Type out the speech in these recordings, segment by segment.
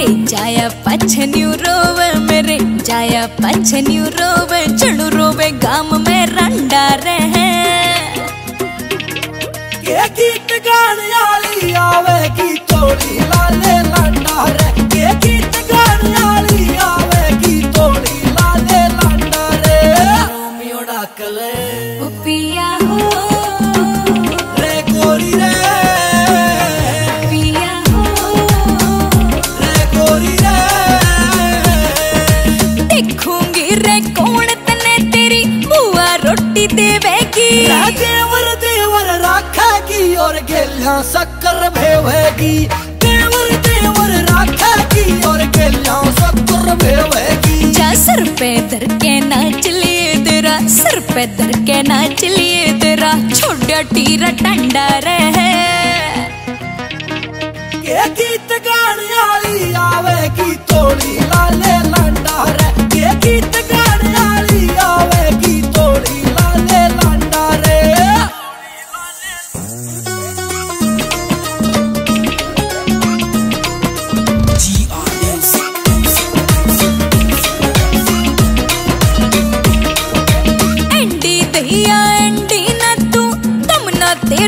रे जाया पछन्यू रोवे मेरे जाया पछन्यू रोवे चणु रोवे गाम में रंडा रहे। के गीत गाने वाली आवे की तोड़ी लाले लांडा रे। के गीत गाने वाली आवे की तोड़ी लाले लांडा रे। रोमियो डाकले। पिया हो। देखूँगी रे कौन तने तेरी बुआ रोटी देवेगी? देवर देवर राखेगी और गेलियाँ शक्कर भेवेगी। देवर देवर राखेगी और गेलियाँ शक्कर भेवेगी। जा सर पे धर के नाच लिए तेरा सर पे धर के नाच लिए तेरा छोटा टीरा टंडा रहे। के गीत गाने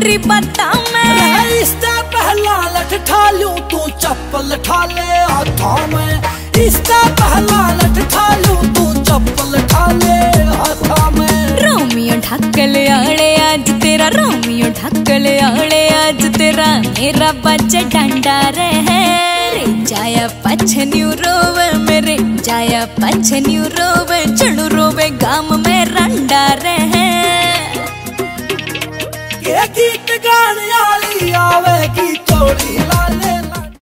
तेरी बता मैं। रे इससे पहला लठ ठालू तू चप्पल ठाले हाथों में। इससे पहला लठ ठालू तू चप्पल ठाले हाथों में। रोमियो ढक्कल आड़े आज तेरा रोमियो ढक्कल आड़े आज तेरा मेरा बच्चा डंडा रहे रे जाया पछन्यू रोवे मेरे जाया पछन्यू रोवे चणु रोवे गाम में रंडा रहे के गीत गाने वाली आवेगी तोड़ी लाले लांडा